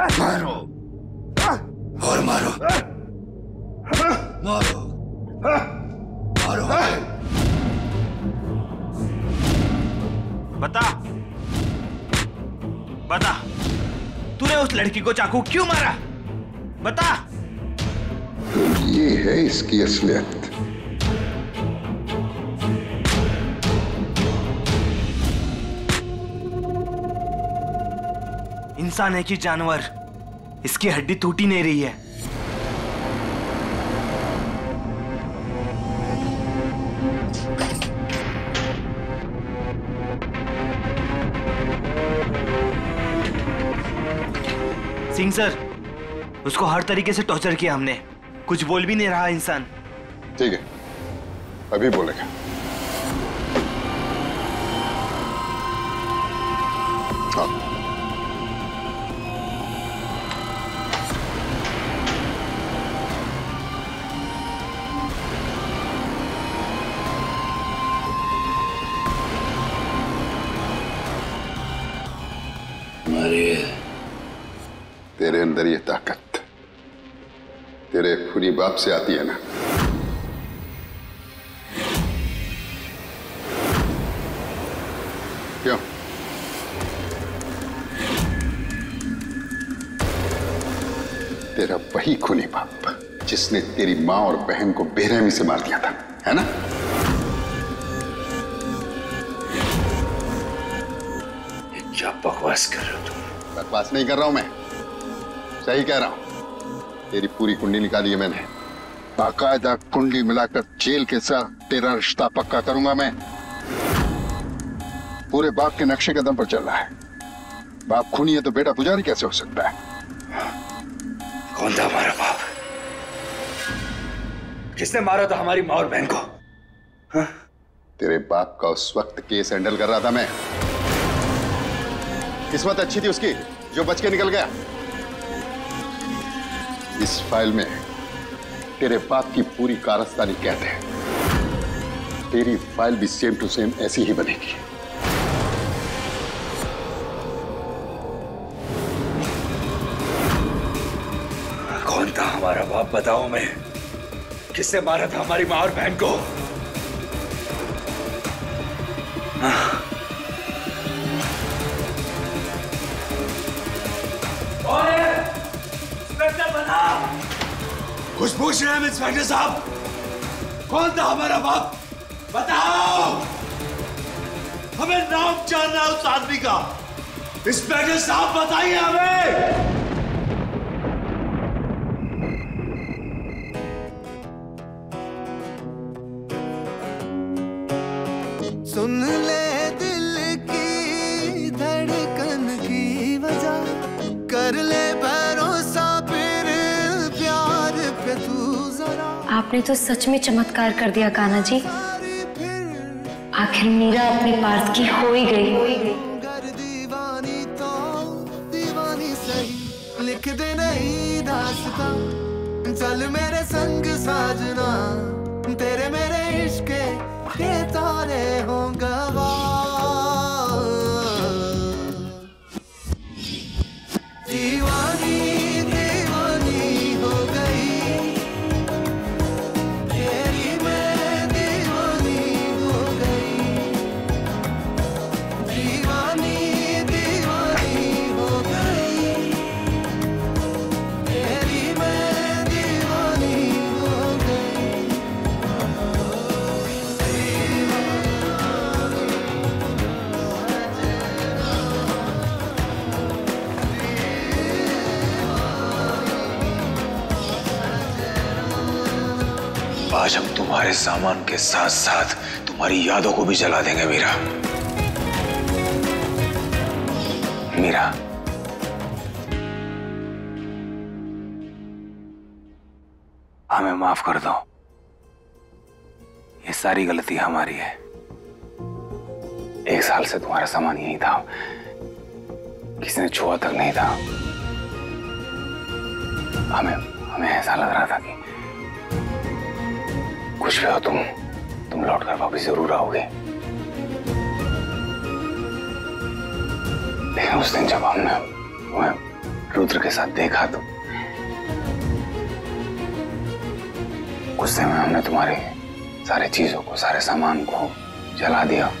मारो। और मारो। मारो। मारो। बता। बता। तूने उस लड़की को चाकू क्यों मारा? बता। ये है इसकी असलियत। इंसान है कि जानवर। इसकी हड्डी टूटी नहीं रही है। सिंह सर, उसको हर तरीके से टॉर्चर किया हमने। कुछ बोल भी नहीं रहा इंसान। ठीक है। अभी बोलेगा। तेरे अंदर ये ताकत तेरे खुली बाप से आती है ना। क्यों? तेरा वही खूनी बाप जिसने तेरी माँ और बहन को बेरहमी से मार दिया था है ना? क्या बकवास कर रहे हो तुम? बकवास नहीं कर रहा हूँ मैं। सही कह रहा हूँ। तेरी पूरी कुंडली निकाली है मैंने। बाकायदा कुंडली मिलाकर जेल के साथ तेरा रिश्ता पक्का करूँगा मैं। पूरे बाप के नक्शे कदम पर चल रहा है। बाप खूनी है तो बेटा पुजारी कैसे हो सकता है? कौन था हमारा बाप? किसने मारा था हमारी माँ और बहन को? हा? तेरे बाप का उस वक्त केस हैंडल कर रहा था मैं। किस्मत अच्छी थी उसकी जो बच के निकल गया। इस फ़ाइल में तेरे बाप की पूरी कारस्तानी कैद है। तेरी फ़ाइल भी सेम टू सेम ऐसी ही बनेगी। कौन था हमारा बाप, बताओ मैं किसने मारा था हमारी माँ और बहन को? कुछ पूछ रहे हैं इंस्पेक्टर साहब। कौन था हमारा बाप? बताओ। हमें नाम जानना उस आदमी का। इंस्पेक्टर साहब, बताइए हमें। सुन ले। आपने तो सच में चमत्कार कर दिया, कान्हा जी। आखिर मीरा अपने पार्थ की हो ही गई। लिख दे नहीं चल मेरे संग साजना, तेरे मेरे इश्क के तारे हों आज हम तुम्हारे सामान के साथ साथ तुम्हारी यादों को भी जला देंगे, मीरा। मीरा। हमें माफ़ कर दो। ये सारी गलती हमारी है। एक साल से तुम्हारा सामान यही था। किसी ने छुआ तक नहीं था। हमें हमें ऐसा लग रहा था कि कुछ भी तुम। तुम लौट कर वापस ज़रूर आओगे। लेकिन उस दिन जब हमने तुम्हें रुद्र के साथ देखा तो गुस्से में हमने तुम्हारे सारे चीज़ों को सारे सामान को जला दिया।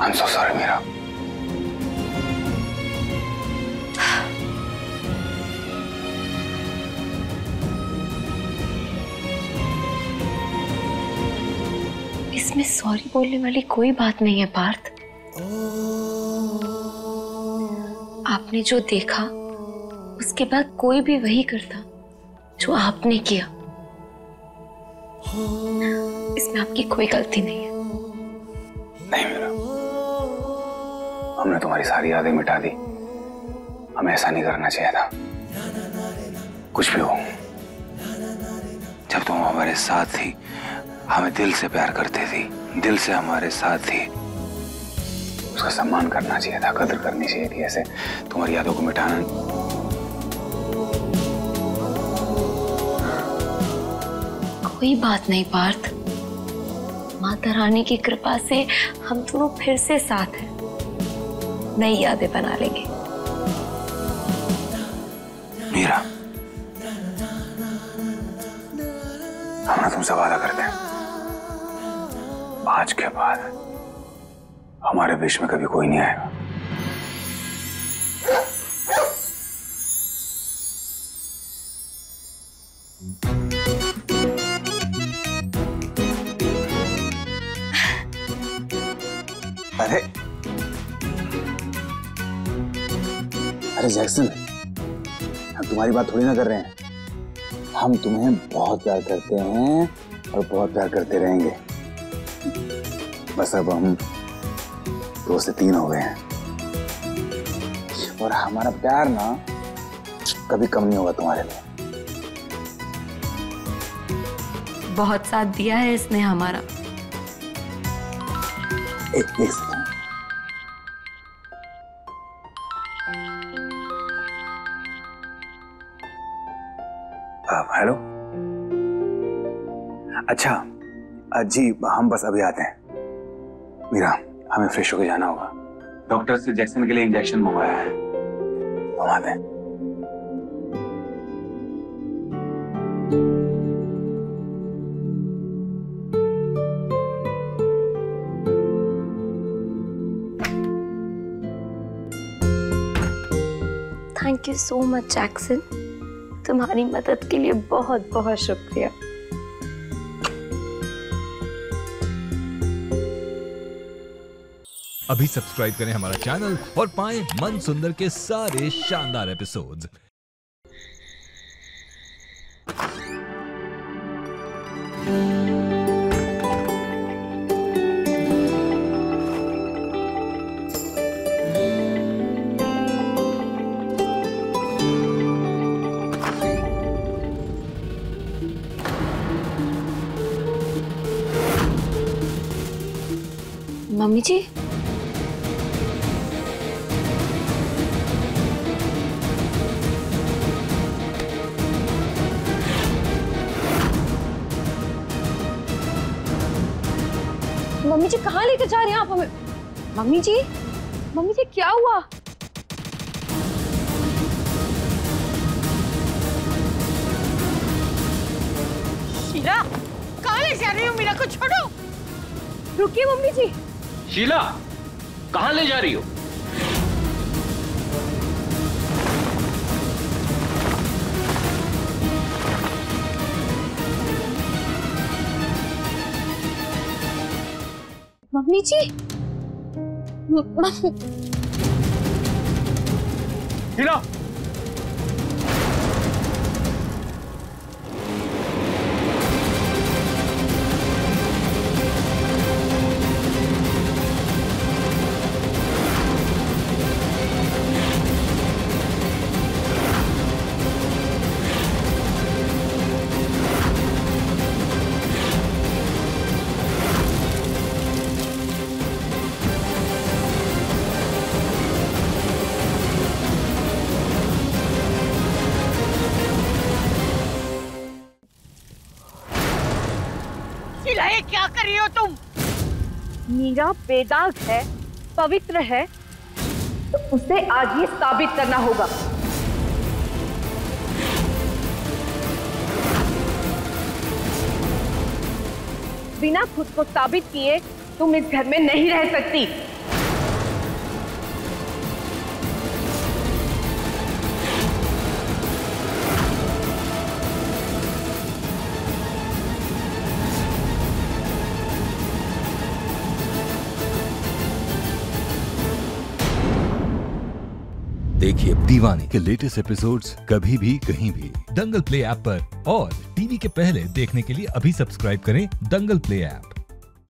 I'm so sorry, Meera. इसमें सॉरी बोलने वाली कोई बात नहीं है, पार्थ। आपने जो देखा, उसके बाद कोई भी वही करता जो आपने किया। इसमें आपकी कोई गलती नहीं है। नहीं मीरा। हमने तुम्हारी सारी यादें मिटा दी। हमें ऐसा नहीं करना चाहिए था। कुछ भी हो, जब तुम हमारे साथ थी हमें दिल से प्यार करती थी। दिल से हमारे साथ थी। उसका सम्मान करना चाहिए था कदर करनी चाहिए थी ऐसे तुम्हारी यादों को मिटाना कोई बात नहीं पार्थ। माता रानी की कृपा से हम दोनों फिर से साथ हैं। नई यादें बना लेंगे। मीरा हम ना तुमसे वादा करते हैं। आज के बाद हमारे बीच में कभी कोई नहीं आएगा। अरे। अरे जैक्सन, हम तुम्हारी बात थोड़ी ना कर रहे हैं। हम तुम्हें बहुत प्यार करते हैं और बहुत प्यार करते रहेंगे। बस अब हम दो से तीन हो गए हैं। और हमारा प्यार ना कभी कम नहीं होगा तुम्हारे लिए। बहुत साथ दिया है इसने हमारा। एक एक हेलो अच्छा जी हम बस अभी आते हैं। मीरा हमें फ्रेश होकर जाना होगा। डॉक्टर से जैक्सन के लिए इंजेक्शन मंगवाया है। आते हैं thank you so much Jackson तुम्हारी मदद के लिए बहुत बहुत शुक्रिया। अभी सब्सक्राइब करें हमारा चैनल और पाएँ मन सुंदर के सारे शानदार episodes mummy ji mummy ji, कहाँ लेकर जा रहे हैं आप हमें? मम्मी जी मम्मी जी, क्या हुआ? शीला, कहाँ ले जा रही हो मीरा को छोड़ो? रुकिए मम्मी जी। शीला, कहाँ ले जा रही हो? मम्मी जी। म- हो तुम? मीरा बेदाग है, पवित्र है तो उसे आज ये साबित करना होगा। बिना खुद को साबित किए तुम इस घर में नहीं रह सकती। देखिए। दीवानी के लेटेस्ट एपिसोड्स कभी भी, कहीं भी। दंगल प्ले ऐप पर और टीवी के पहले देखने के लिए अभी सब्सक्राइब करें दंगल प्ले ऐप।